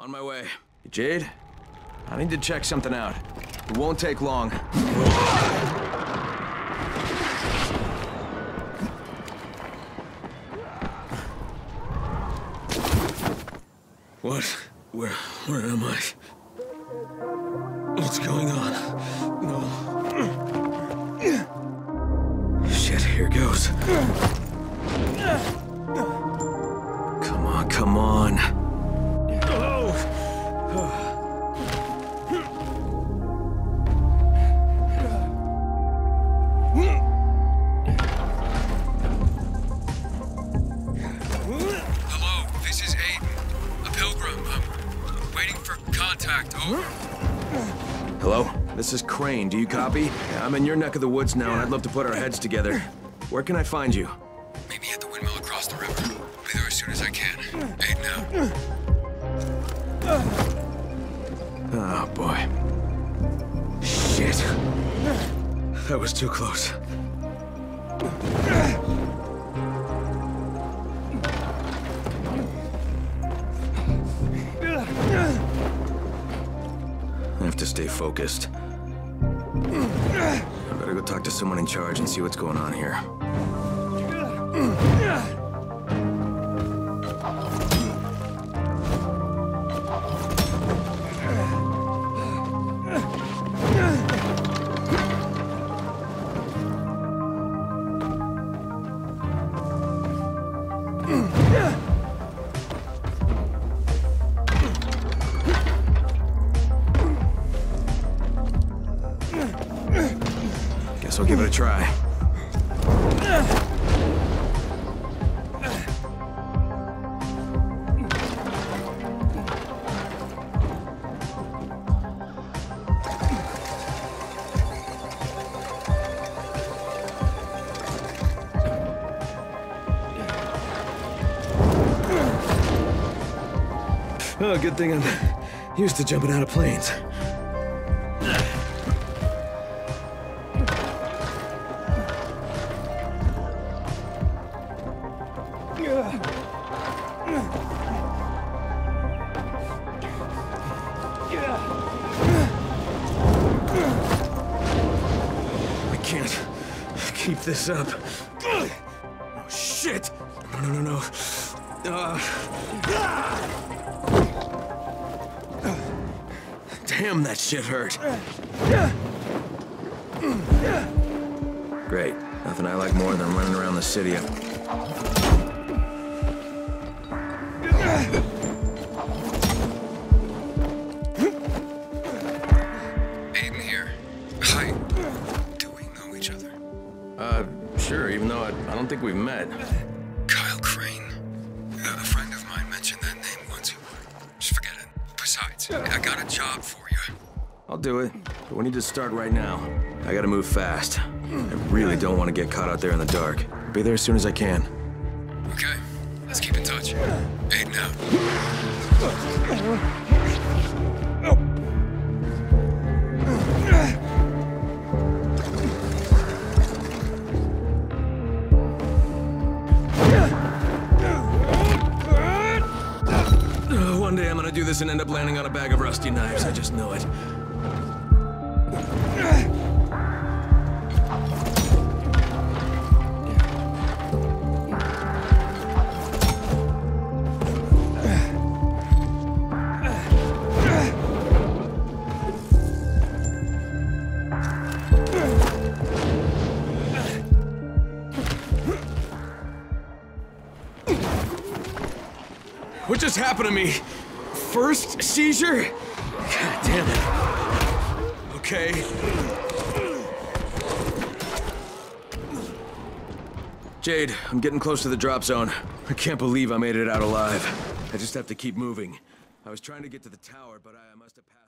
On my way. Jade? I need to check something out. It won't take long. What? Where... where am I? What's going on? No. Shit, here goes. Contact. Over. Hello? This is Crane. Do you copy? I'm in your neck of the woods now, and I'd love to put our heads together. Where can I find you? Meet me at the windmill across the river. I'll be there as soon as I can. Aiden out. Oh, boy. Shit. That was too close. I have to stay focused. I better go talk to someone in charge and see what's going on here. I'll give it a try. Oh, good thing I'm used to jumping out of planes. I can't keep this up. Oh, shit! No, no, no, no. Uh, damn, that shit hurt. Great. Nothing I like more than running around the city. Aiden here. Hi. Do we know each other? Uh, sure, even though I, I don't think we've met. Kyle Crane. Uh, a friend of mine mentioned that name once. Just forget it. Besides, I got a job for you. I'll do it, but we need to start right now. I gotta move fast. I really don't want to get caught out there in the dark. Be there as soon as I can. Okay, let's keep in touch. Uh, one day I'm gonna do this and end up landing on a bag of rusty knives. I just know it. What just happened to me? First seizure? God damn it. Okay. Jade, I'm getting close to the drop zone. I can't believe I made it out alive. I just have to keep moving. I was trying to get to the tower, but I must have passed.